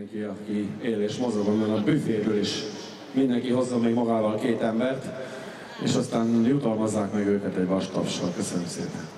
mindenki, aki él és mozog onnan a büféből is. Mindenki hozza még magával két embert, és aztán jutalmazzák meg őket egy vastapsal. Köszönöm szépen.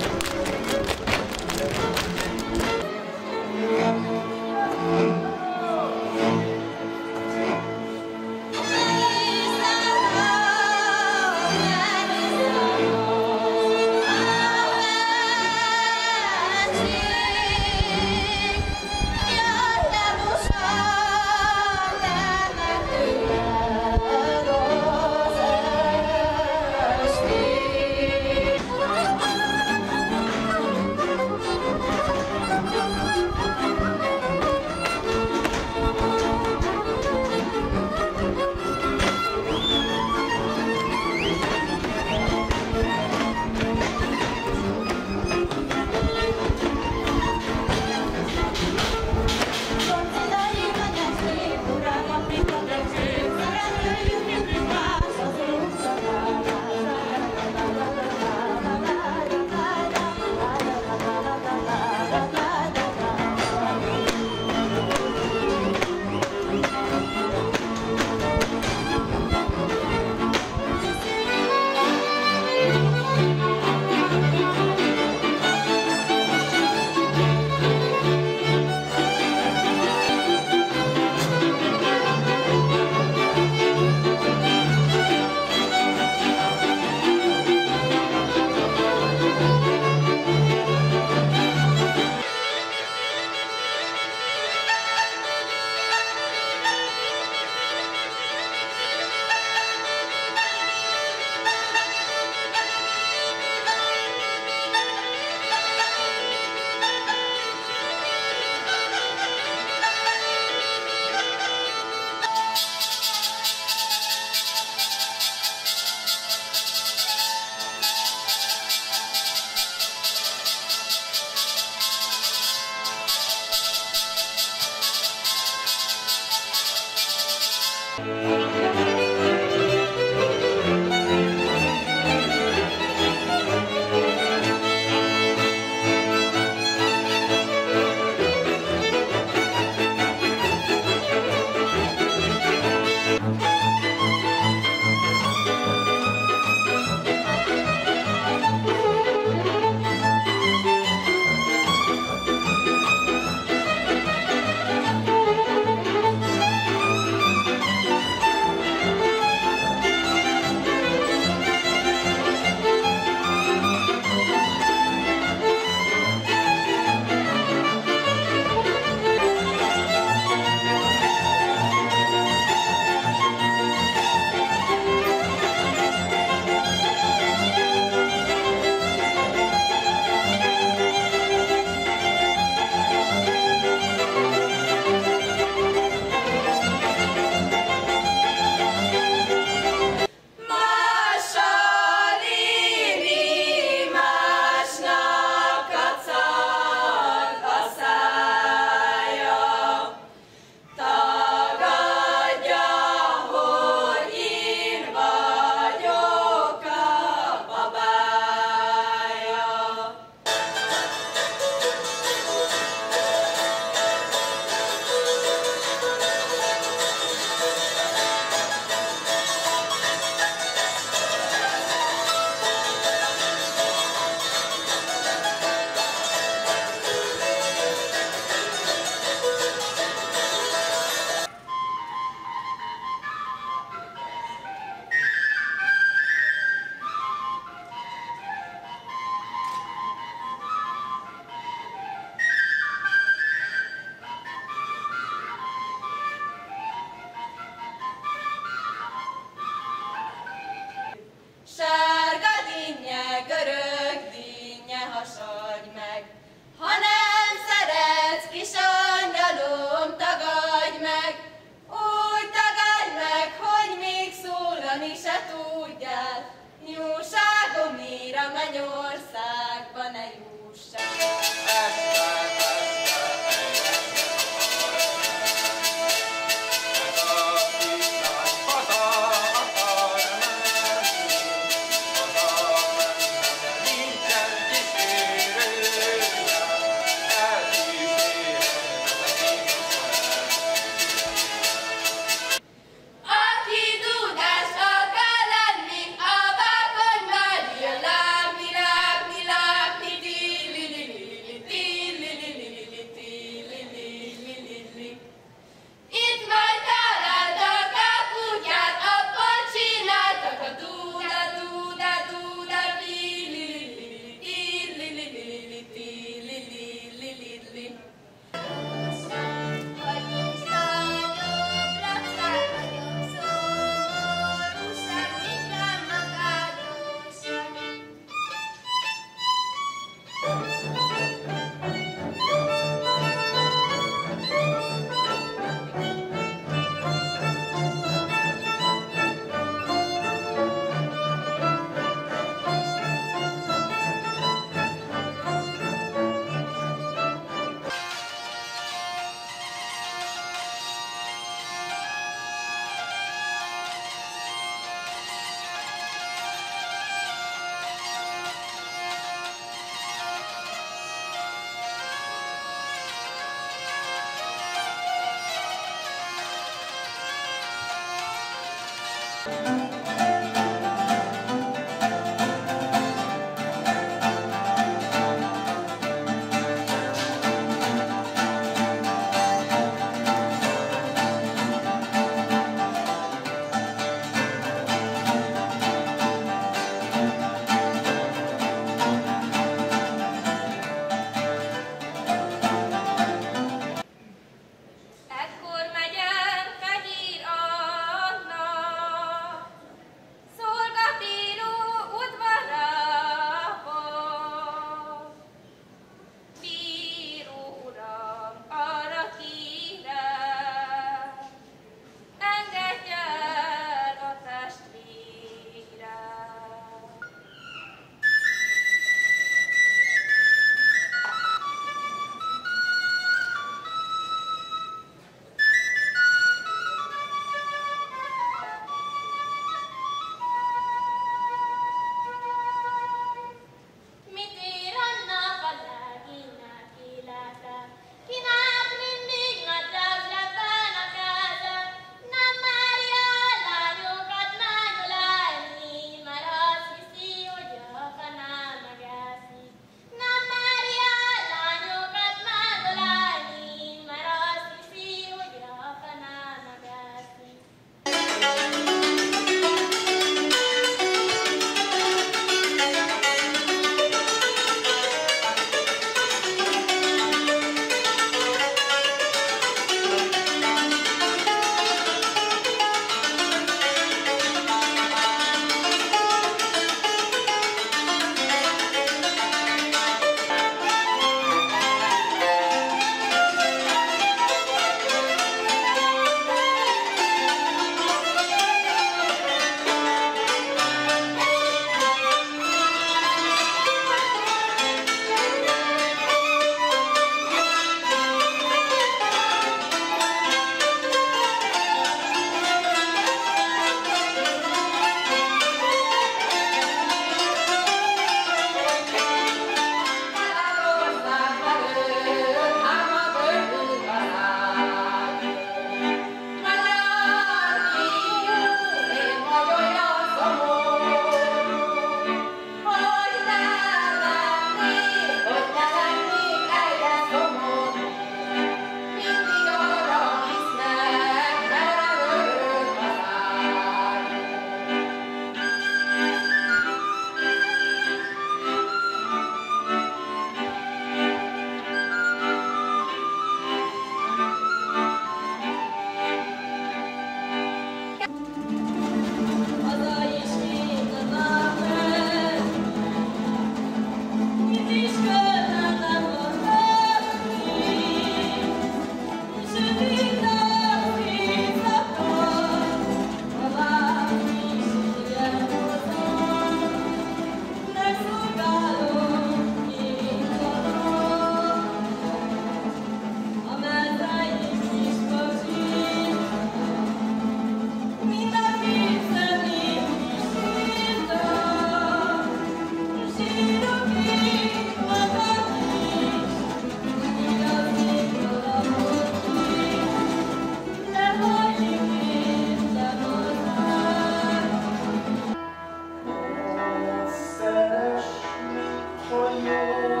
Lord.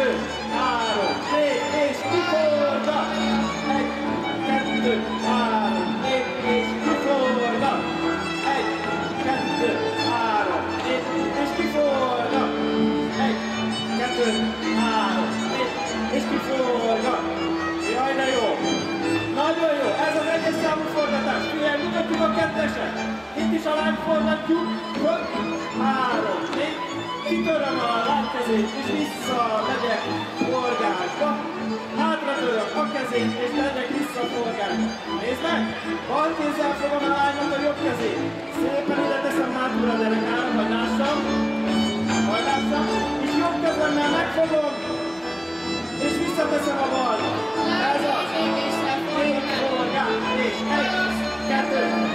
kettő, három, négy, és kiforda! Egy, kettő, három, négy, és kiforda! Egy, kettő, három, négy, és kiforda! Egy, kettő, három, négy, és kiforda! Jaj, de jó! Nagyon jó! Ez az egyes számú forgatás! Figyelj, mutatjuk a ketteset! Itt is a lányt forgatjuk, föl, három, Kitöröm a lány kezét, és vissza megyek forgásba. Hátra töröm a kezét, és megyek vissza forgásba. Nézd meg! Bal kézzel fogom a lánynak a jobb kezét. Szépen ide teszem hátul a derekára, hogy lássam. És jobb kezemmel megfogom, és visszateszem a balra. Ez az. Négy forgás, és egy, kettő,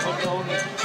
저기 나오는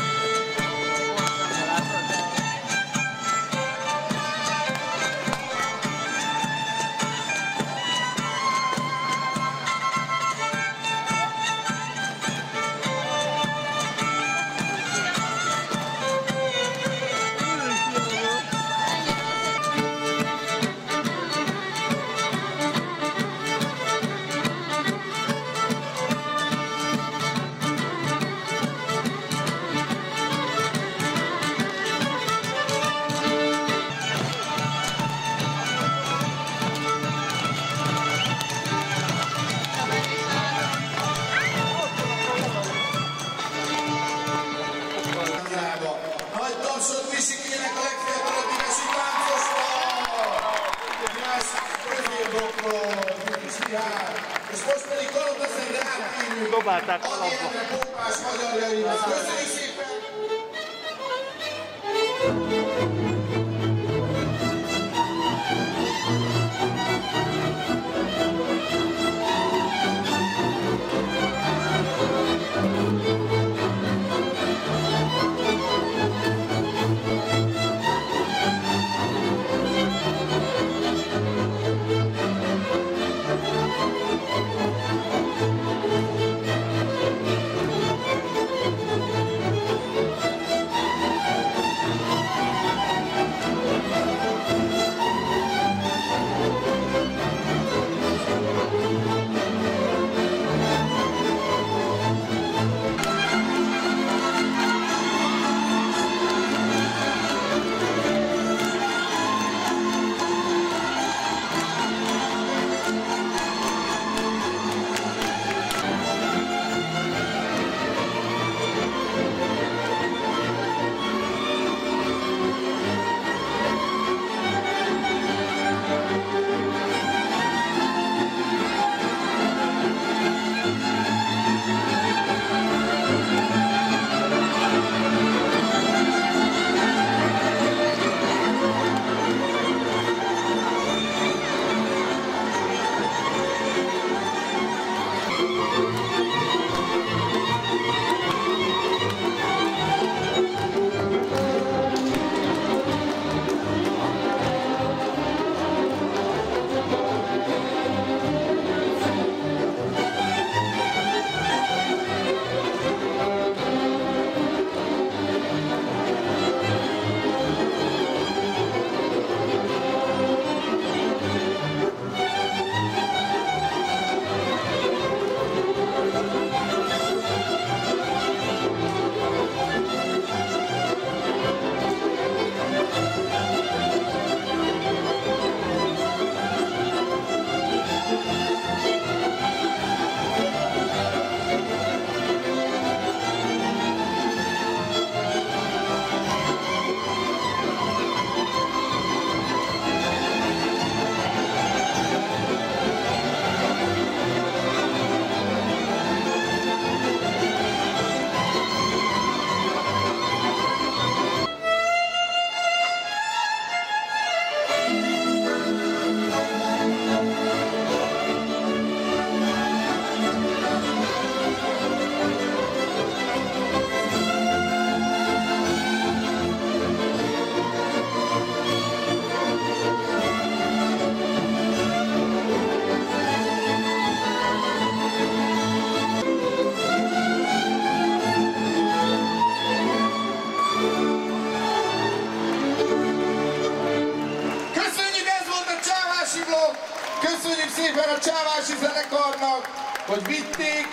hogy vitték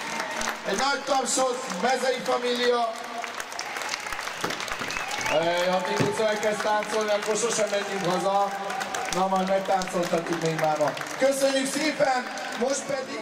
egy nagy tapsot, mezei família. Ha még egyszer elkezd táncolni, akkor sosem menjünk haza. Na, majd megtáncoltatjuk még már ma. Köszönjük szépen, most pedig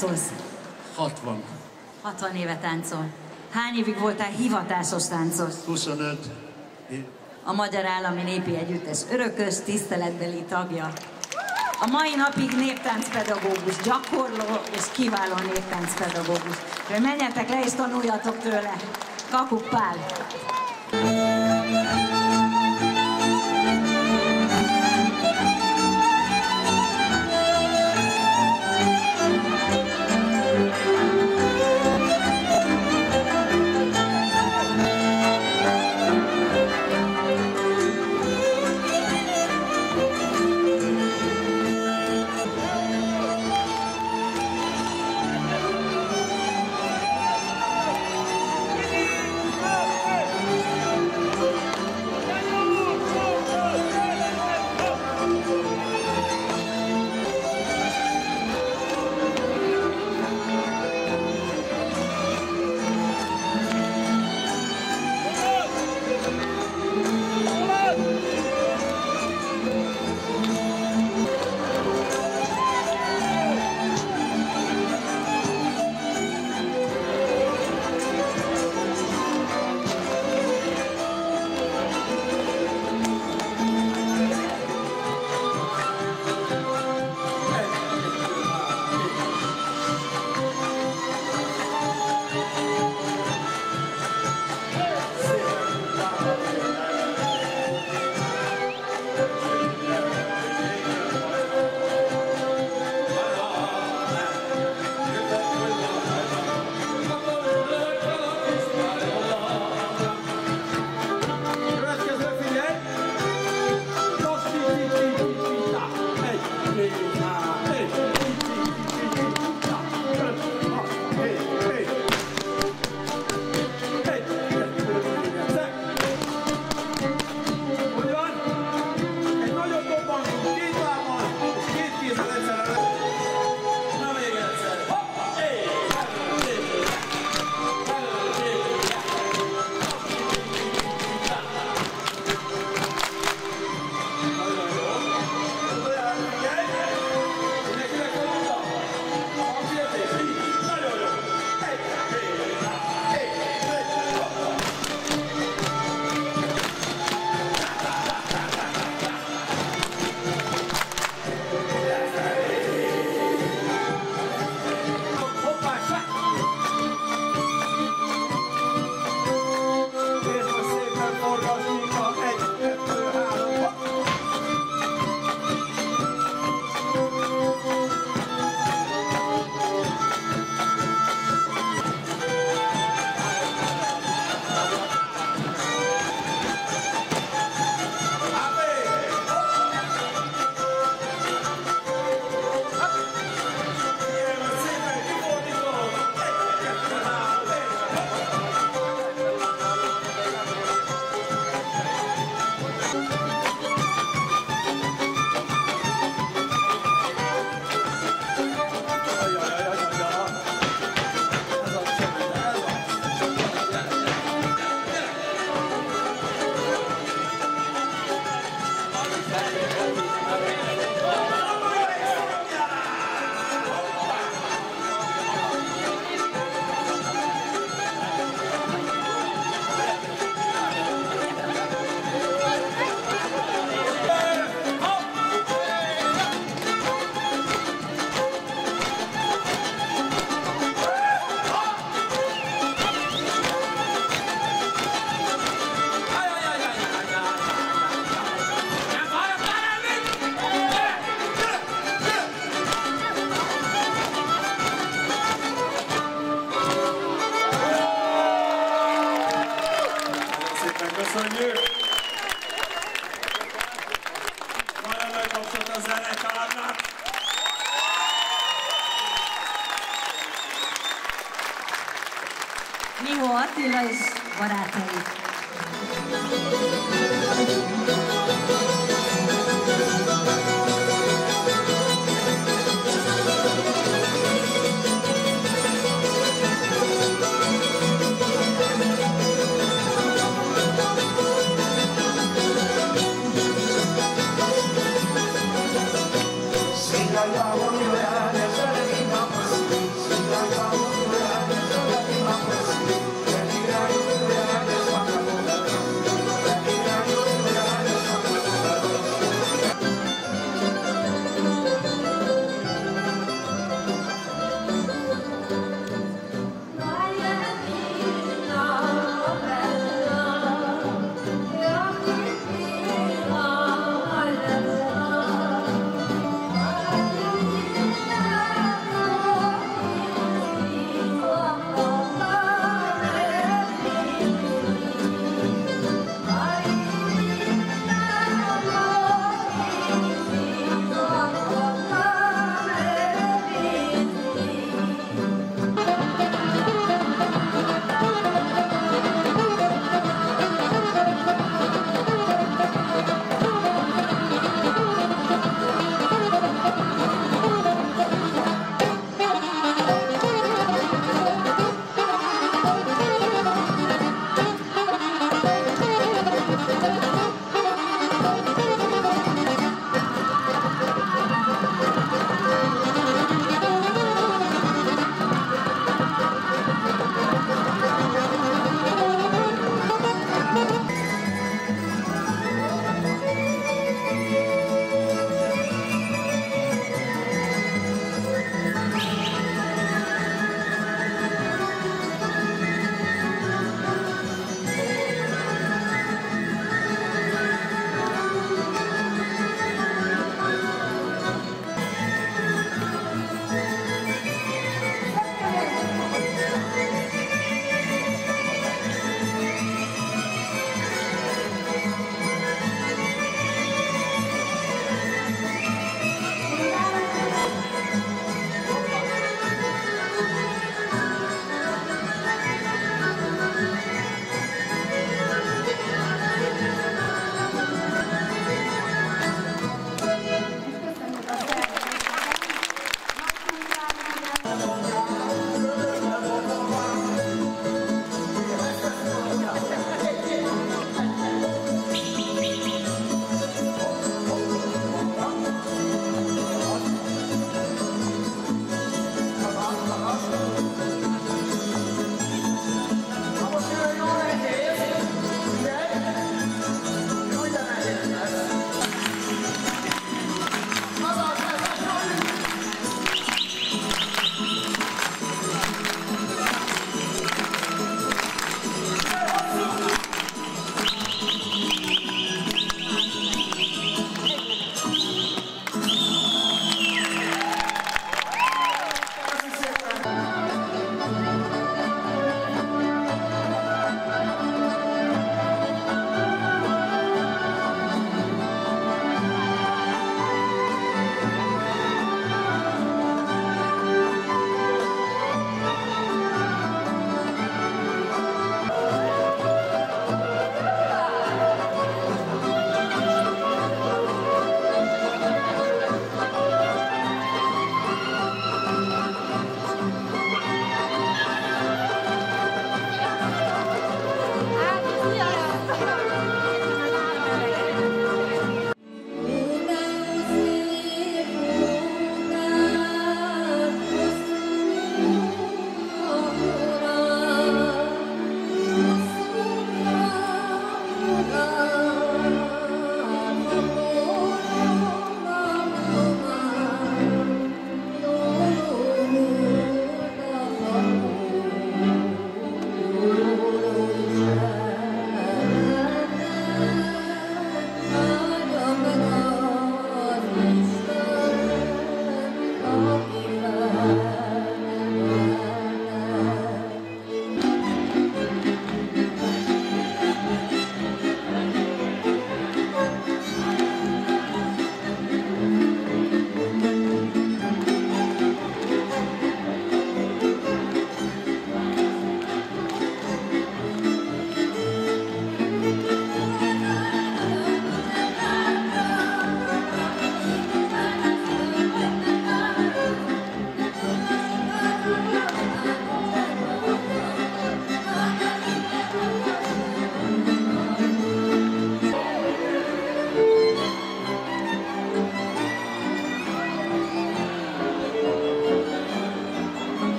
táncolsz? 60, 60 éve táncol. Hány évig voltál hivatásos táncos? 25, A Magyar Állami Népi Együttes örökös tiszteletbeli tagja. A mai napig néptáncpedagógus, gyakorló és kiváló néptáncpedagógus. Menjetek le és tanuljatok tőle. Kakuk Pál.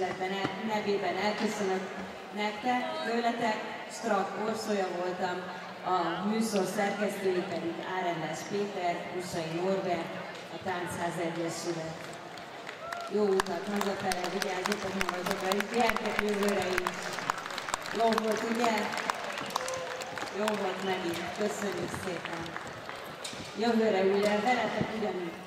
El, nevében elköszönök nektek, tőletek. Strak Orsolya voltam, a műsor szerkesztői pedig Árendes Péter, Kusai Norbert, a Táncház Egyesület. Jó utat hazafele, vigyázzatok magatokra, és gyertek jövőre is. Jó volt, ugye? Jó volt megint. Köszönjük szépen. Jövőre újra veletek ugyanígy.